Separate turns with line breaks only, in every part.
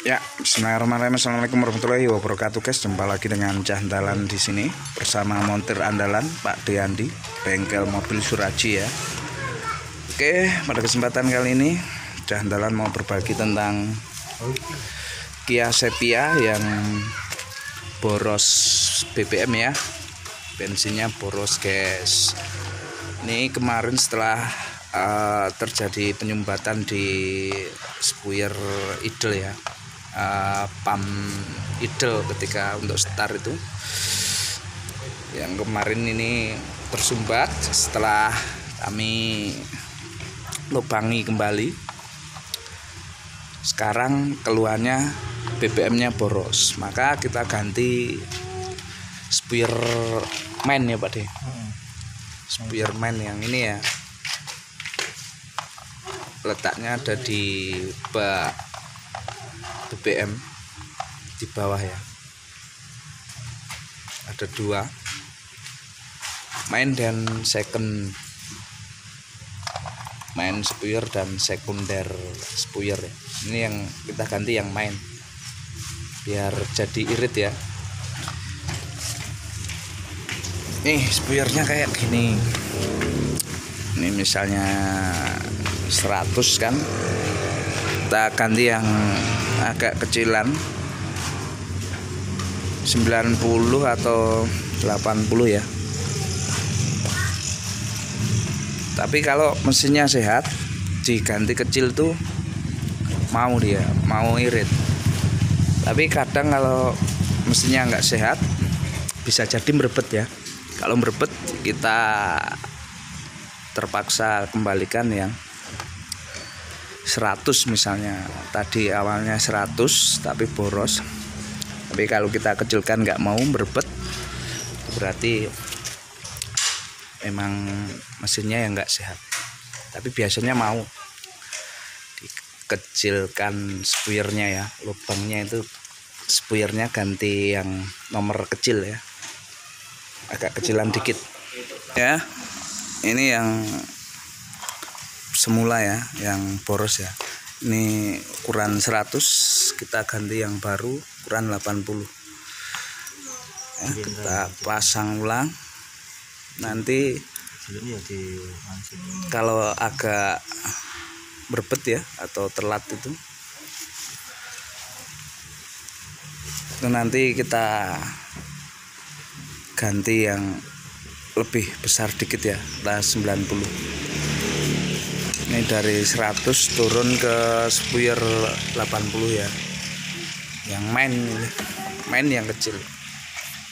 Ya, Bismillahirrahmanirrahim. Assalamualaikum warahmatullahi wabarakatuh, guys. Jumpa lagi dengan Cah Andalan di sini bersama montir andalan Pak Deandi, bengkel mobil Suraji ya. Oke, pada kesempatan kali ini Cah Andalan mau berbagi tentang Kia Sepia yang boros BBM ya. Bensinnya boros, guys. Ini kemarin setelah uh, terjadi penyumbatan di spuyer idle ya uh, pam idle ketika untuk start itu. Yang kemarin ini tersumbat setelah kami lubangi kembali. Sekarang keluarnya BBM-nya boros. Maka kita ganti spuyer main ya Pak De. Spuyer main yang ini ya. Letaknya ada di bak BBM di bawah ya. Ada dua. Main dan second. Main spuyer dan sekunder spuyer ya. Ini yang kita ganti yang main. Biar jadi irit ya. Nih spuyernya kayak gini. Ini misalnya 100 kan. Kita ganti yang agak kecilan. 90 atau 80 ya. Tapi kalau mesinnya sehat diganti kecil tuh mau dia mau irit. Tapi kadang kalau mesinnya nggak sehat bisa jadi merebet ya. Kalau merebet kita terpaksa kembalikan yang 100 misalnya. Tadi awalnya 100 tapi boros. Tapi kalau kita kecilkan nggak mau berbet. Berarti memang mesinnya yang nggak sehat. Tapi biasanya mau. Dikecilkan spuyernya ya lubangnya itu spuyernya ganti yang nomor kecil ya. Agak kecilan dikit. Ya ini yang semula ya yang boros ya. Ini ukuran 100 kita ganti yang baru ukuran 80 ya, kita pasang ulang. Nanti kalau agak berbet ya atau telat itu itu nanti kita ganti yang lebih besar dikit ya lah 90 ini dari 100 turun ke spuyer 80 ya. Yang main main yang kecil.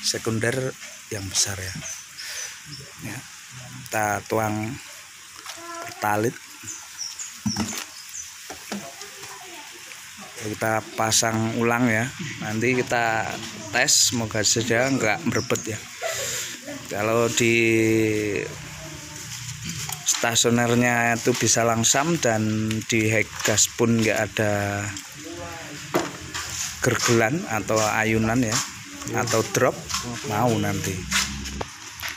Sekunder yang besar ya, ya. kita tuang pertalit kita pasang ulang ya. Nanti kita tes semoga saja enggak merebet ya. Kalau di stasionernya itu bisa langsam dan di head gas pun nggak ada gergelan atau ayunan ya atau drop mau nanti.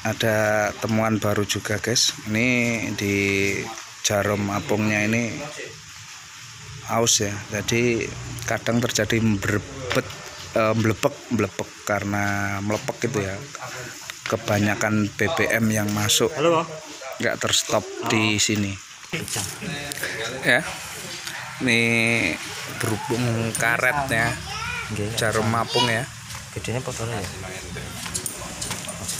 Ada temuan baru juga guys. Ini di jarum apungnya ini aus ya. Jadi kadang terjadi berbet e, melepek melepek karena melepek gitu ya. Kebanyakan BBM yang masuk. Halo, nggak terstop di sini. Ya. Ini berhubung karetnya. Jarum mapung ya. Gedenya ya?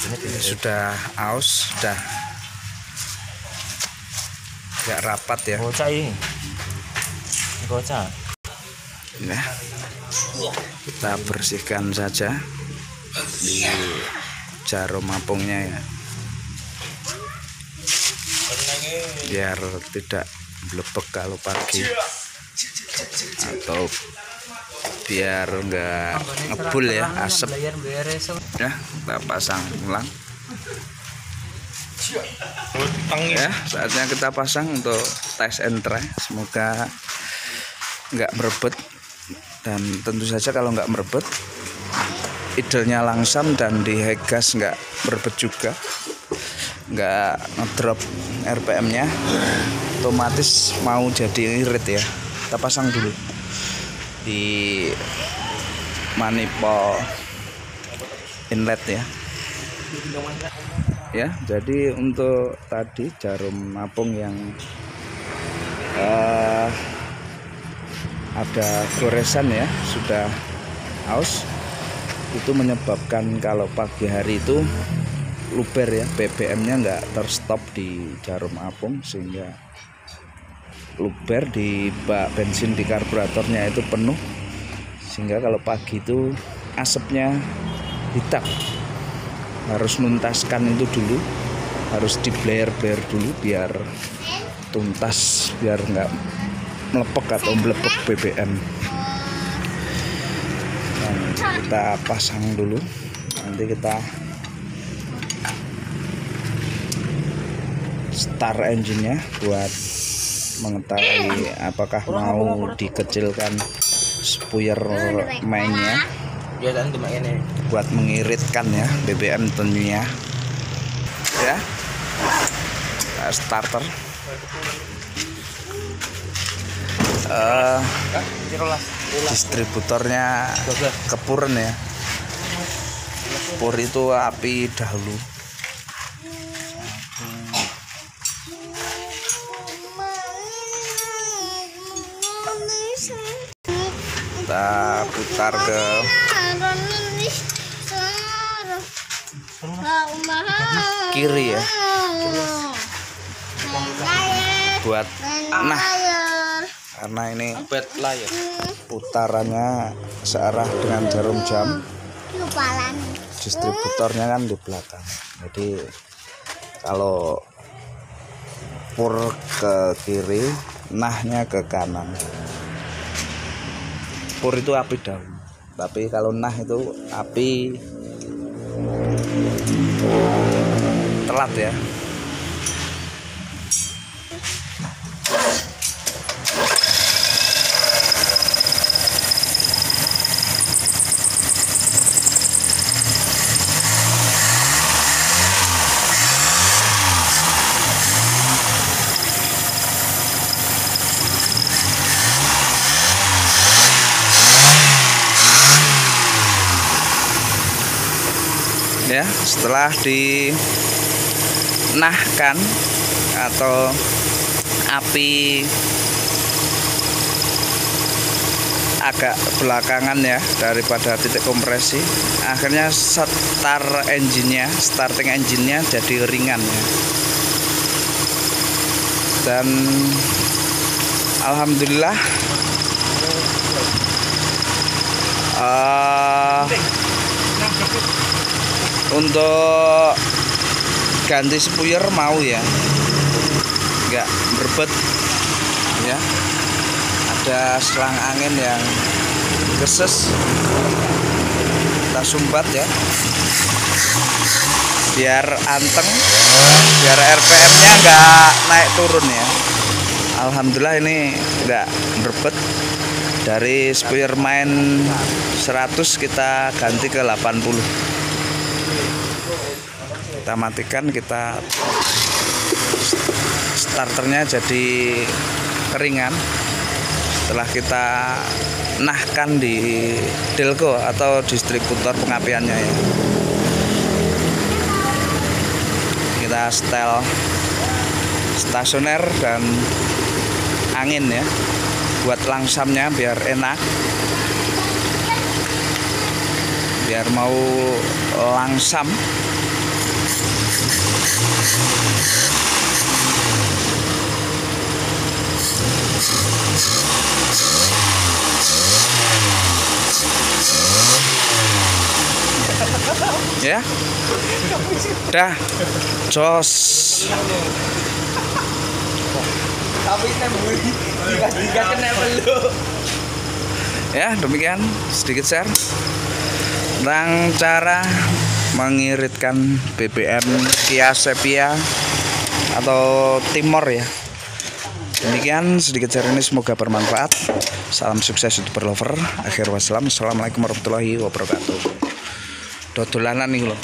Ini sudah aus sudah nggak rapat ya. Nah kita bersihkan saja di jarum mapungnya ya biar tidak melepek kalau pagi. Atau biar enggak ngebul ya asap. Ya kita pasang ulang. Ya saatnya kita pasang untuk tes and try. Semoga enggak merebet. Dan tentu saja kalau enggak merebet idenya langsam dan di high gas enggak merebet juga nggak ngedrop RPM nya otomatis mau jadi irit ya. Kita pasang dulu di manipol inlet ya. Ya jadi untuk tadi jarum apung yang uh, ada goresan ya sudah aus itu menyebabkan kalau pagi hari itu luber ya. BBM nya enggak terstop di jarum apung sehingga luber di bak bensin di karburatornya itu penuh. Sehingga kalau pagi itu asapnya hitam. Harus nuntaskan itu dulu. Harus di blare dulu biar tuntas biar enggak melepek atau melepek BBM dan kita pasang dulu. Nanti kita start engine nya buat mengetahui apakah mau dikecilkan spuyer mainnya. Buat mengiritkan ya BBM tentunya. Ya. Starter. Uh, distributornya kepuren ya. Pur itu api dahulu kita putar ke kiri ya. Buat nah karena ini putarannya searah dengan jarum jam. Distributornya kan di belakang. Jadi kalau pur ke kiri nahnya ke kanan pur itu api dahulu tapi kalau nah itu api telat ya ya setelah dinahkan atau api agak belakangan ya daripada titik kompresi akhirnya start engine-nya starting engine-nya jadi ringan ya. Dan Alhamdulillah uh, untuk ganti spuyer mau ya. Enggak berbet ya. Ada selang angin yang keses kita sumbat ya. Biar anteng biar RPM nya enggak naik turun ya. Alhamdulillah ini enggak berbet. Dari spuyer main 100 kita ganti ke 80 kita matikan kita starternya jadi keringan. Setelah kita nahkan di delco atau distributor pengapiannya ya. Kita setel stasioner dan angin ya buat langsamnya biar enak biar mau langsam. Ya. Dah. Jos. Tapi ya demikian. Sedikit share tentang cara mengiritkan BBM Kia Sepia atau Timor ya. Demikian sedikit share ini semoga bermanfaat. Salam sukses untuk berlover. Akhir wassalam. Assalamualaikum warahmatullahi wabarakatuh. Dodolanan nih loh